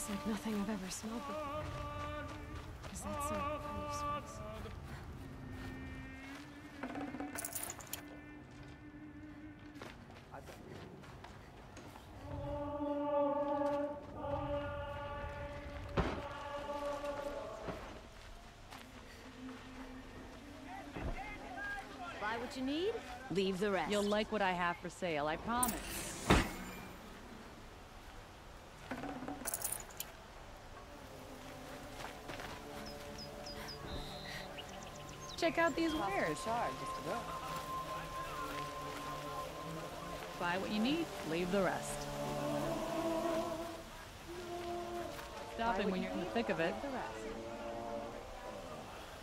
place. smells like nothing I've ever smelled before. Is that some kind of spice? Buy what you need, leave the rest. You'll like what I have for sale, I promise. Out these wares. Buy what you need, leave the rest. Stopping when you're in the thick of it. the rest.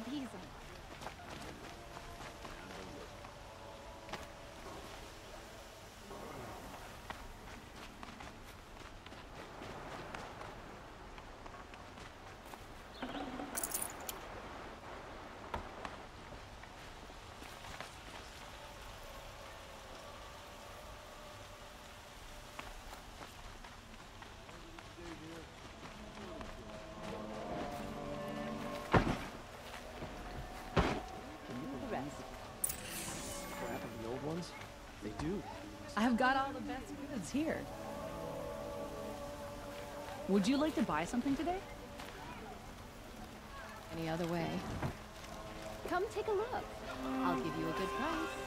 These are the rest. What happened to the old ones? They do. I've got all the best goods here. Would you like to buy something today? Any other way? Come take a look. I'll give you a good price.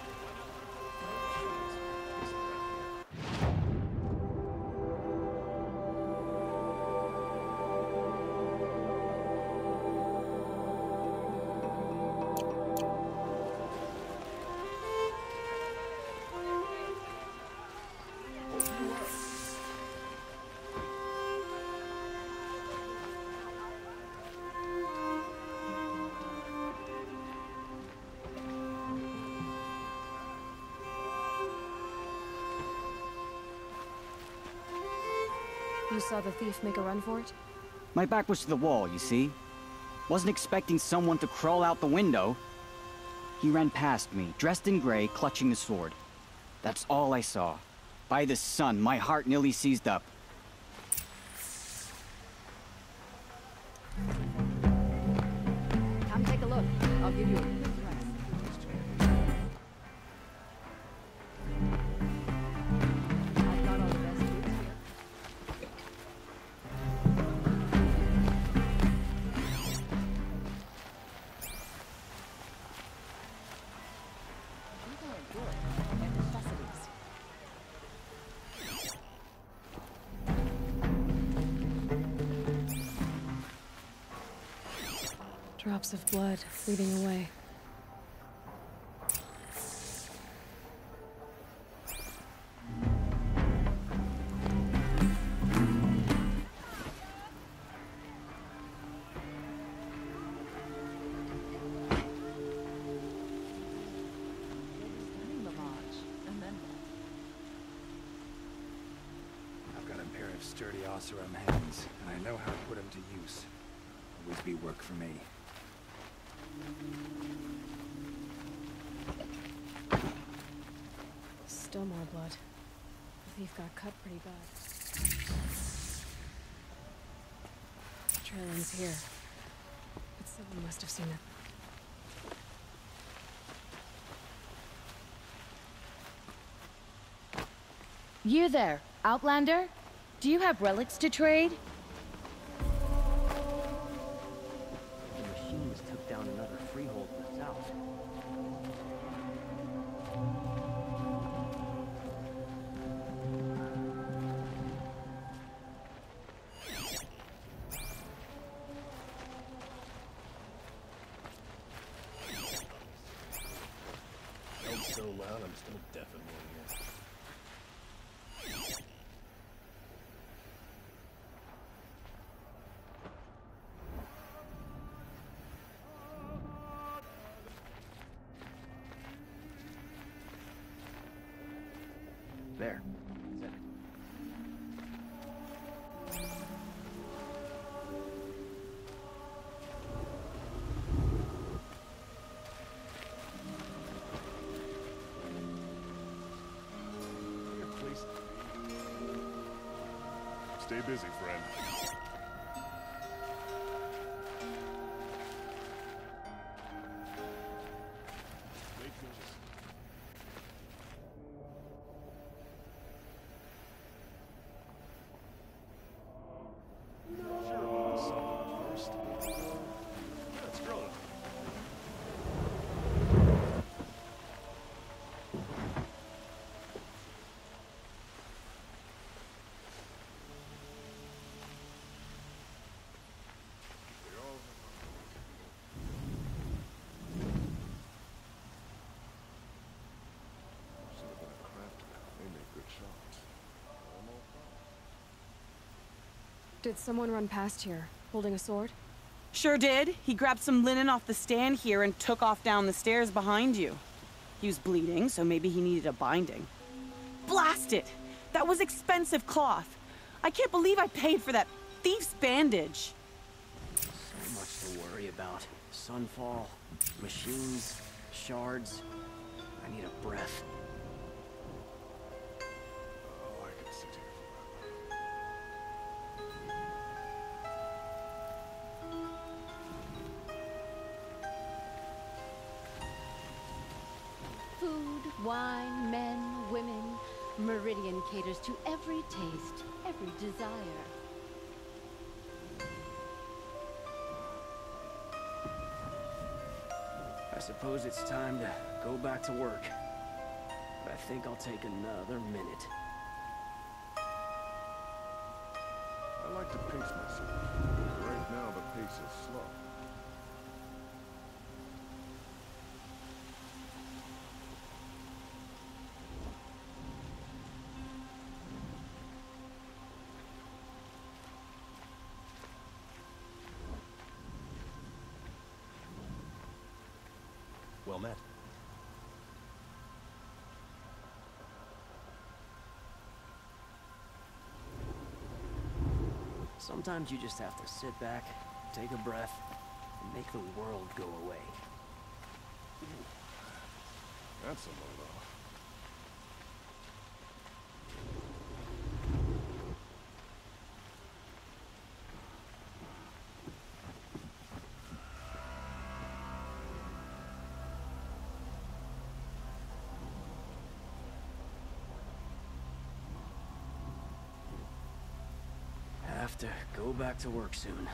You saw the thief make a run for it? My back was to the wall, you see? Wasn't expecting someone to crawl out the window. He ran past me, dressed in gray, clutching the sword. That's all I saw. By the sun, my heart nearly seized up. Drops of blood leading away. Here. But someone must have seen it. You there, Outlander? Do you have relics to trade? Stay busy, friend. Did someone run past here, holding a sword? Sure did. He grabbed some linen off the stand here and took off down the stairs behind you. He was bleeding, so maybe he needed a binding. Blast it! That was expensive cloth. I can't believe I paid for that thief's bandage. So much to worry about. Sunfall, machines, shards. Every. I suppose it's time to go back to work. But I think I'll take another minute. I like to pace myself. Right now, the pace is slow. Well met. Sometimes you just have to sit back, take a breath, and make the world go away. That's a load off. Have to go back to work soon.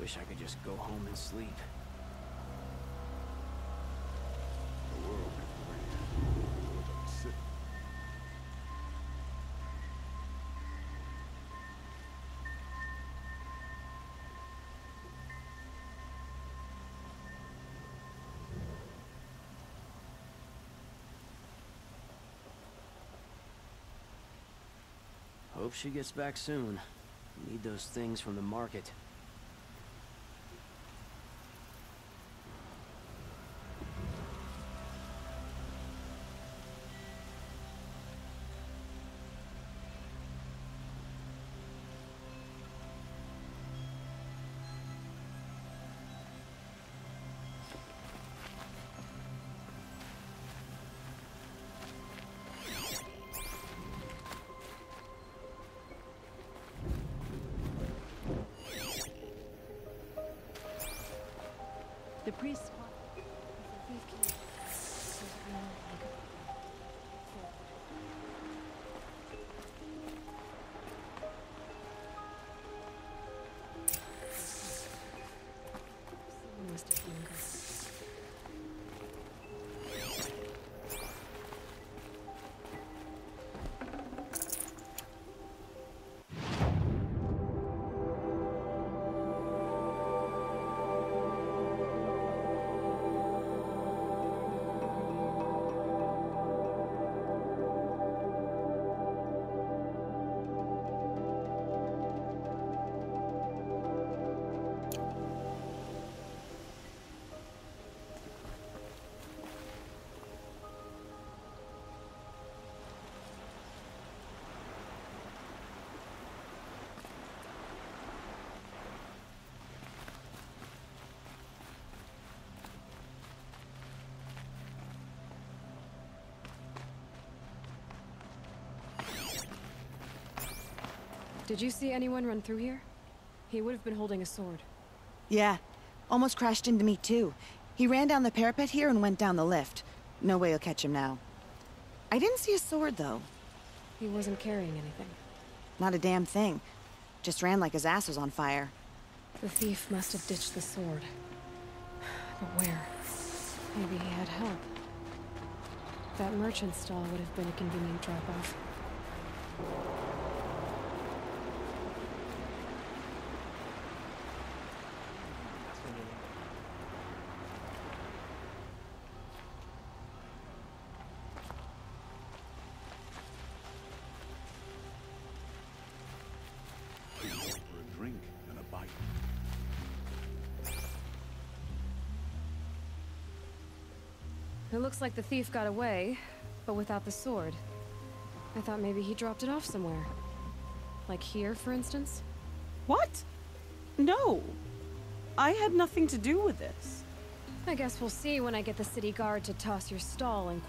Wish I could just go home and sleep. The world. Hope she gets back soon. Need those things from the market. Did you see anyone run through here? He would have been holding a sword. Yeah. Almost crashed into me, too. He ran down the parapet here and went down the lift. No way you'll catch him now. I didn't see a sword, though. He wasn't carrying anything. Not a damn thing. Just ran like his ass was on fire. The thief must have ditched the sword. But where? Maybe he had help. That merchant stall would have been a convenient drop-off. Looks like the thief got away, but without the sword. I thought maybe he dropped it off somewhere. Like here, for instance? What? No. I had nothing to do with this. I guess we'll see when I get the city guard to toss your stall in